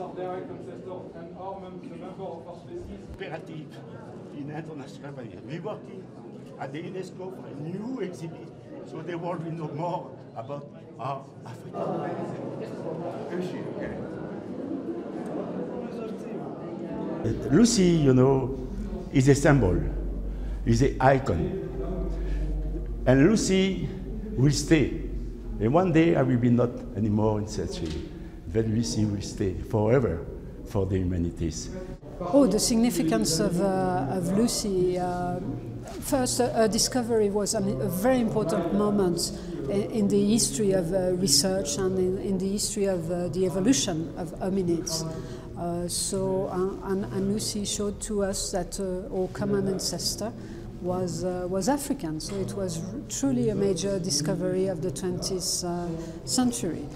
are direct ancestors and are mem- the member of our species. Cooperative in international value. We working at the UNESCO for a new exhibit, so the world will know more about our Africa. Lucy, you know, is a symbol, is an icon. And Lucy will stay. And one day I will be not anymore in such a, but Lucy will stay forever for the humanities. Oh, the significance of, uh, of Lucy. Uh, first, uh, her discovery was a very important moment in the history of uh, research and in, in the history of uh, the evolution of hominids. Uh, so, and, and Lucy showed to us that our common ancestor was, was African. So it was truly a major discovery of the 20th uh, century.